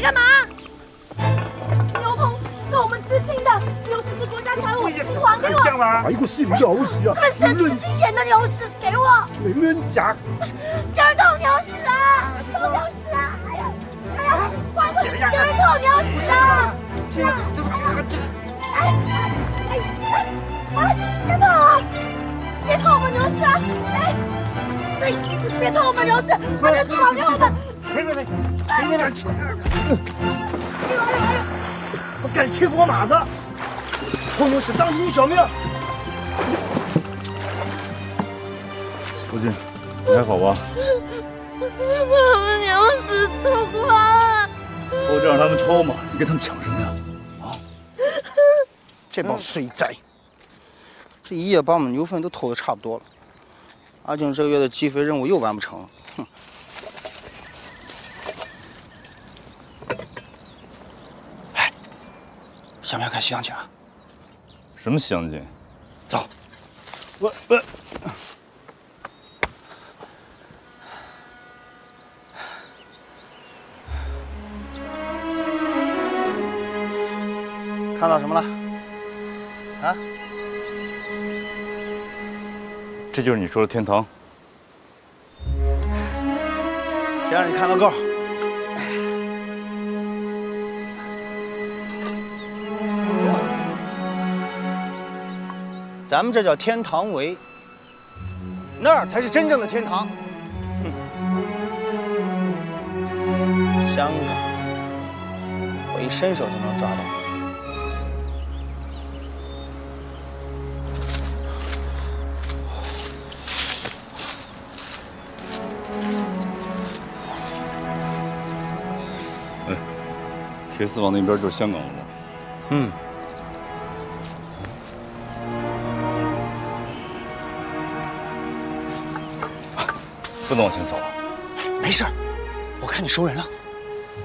在干嘛？牛棚是我们知青的，牛屎是国家财物，你还给我！哎个是牛屎啊！这是生体经验的牛屎，给我！没人夹。有人偷牛屎啊！偷牛屎啊！哎呀，哎呀，还我！有人偷牛屎啊！这这这这！哎哎哎哎！别偷！别偷我们牛屎啊！哎哎！别偷我们牛屎！把牛屎还给我们！别别别！别别别！敢欺负我马子！偷牛屎当你小命！夫君，你还好吧？我们牛屎偷光了！偷就让他们偷嘛，你跟他们抢什么呀？啊！这帮衰仔，这一夜把我们牛粪都偷的差不多了。阿静这个月的积肥任务又完不成了，哼！想不想看西洋景啊？什么西洋景？走。我我。看到什么了？啊？这就是你说的天堂。先让你看个够。咱们这叫天堂围，那儿才是真正的天堂。哼。香港，我一伸手就能抓到。铁丝网那边就是香港了？嗯。不能往前走。没事，我看你熟人了。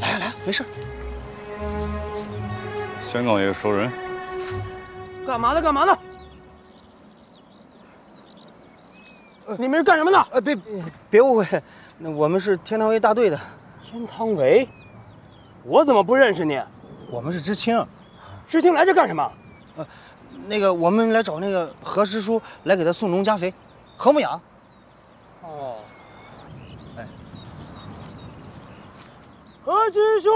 来呀来呀，没事。香港也有熟人。干嘛呢？干嘛呢？你们是干什么的？呃，别别误会，那我们是天堂围大队的。天堂围。我怎么不认识你？我们是知青，知青来这干什么？呃，那个我们来找那个何师叔来给他送农家肥，何牧养。哦，哎，何支书，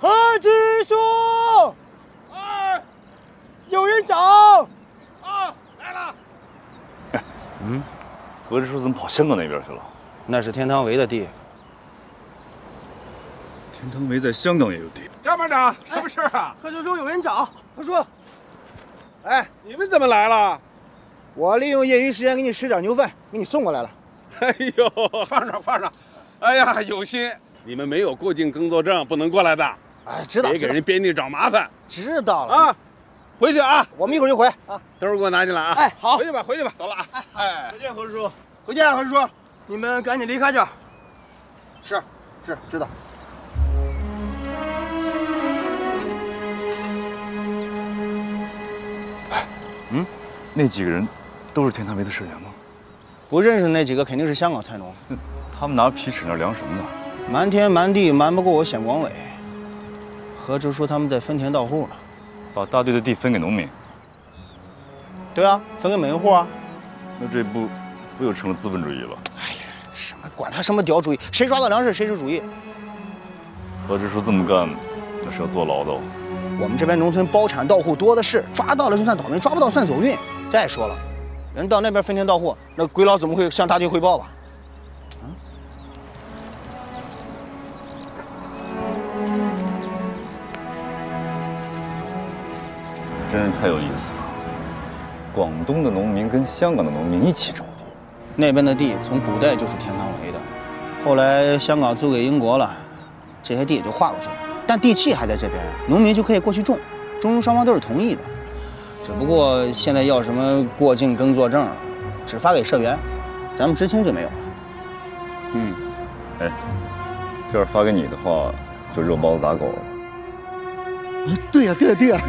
何支书，哎，有人找，啊，来了。嗯，何支书怎么跑香港那边去了？那是天堂围的地。天堂围在香港也有地。张班长，什么事啊？何叔叔有人找。何叔，哎，你们怎么来了？我利用业余时间给你拾点牛粪，给你送过来了。哎呦，放上放上。哎呀，有心。你们没有过境工作证，不能过来的。哎，知道。别给人边境找麻烦。知道了啊，回去啊，我们一会儿就回啊。兜给我拿进来啊。哎，好，回去吧，回去吧，走了啊。哎，再见，何叔。回见，何叔。你们赶紧离开这儿。是，是，知道。嗯，那几个人都是天堂围的社员吗？不认识那几个肯定是香港菜农。他们拿皮尺那量什么呢？瞒天瞒地瞒不过我县广伟。何支说他们在分田到户了，把大队的地分给农民。对啊，分给每一户啊。那这不不又成了资本主义了？哎呀，什么管他什么屌主义，谁抓到粮食谁是主义。何支书这么干，那是要坐牢的。我们这边农村包产到户多的是，抓到了就算倒霉，抓不到算走运。再说了，人到那边分田到户，那鬼佬怎么会向大队汇报吧？真是太有意思了。广东的农民跟香港的农民一起种地，那边的地从古代就是天堂围的，后来香港租给英国了，这些地也就划过去了。但地契还在这边，农民就可以过去种，中英双方都是同意的。只不过现在要什么过境耕作证，只发给社员，咱们知青就没有了。嗯，哎，这要是发给你的话，就肉包子打狗了。对呀，对呀，对呀。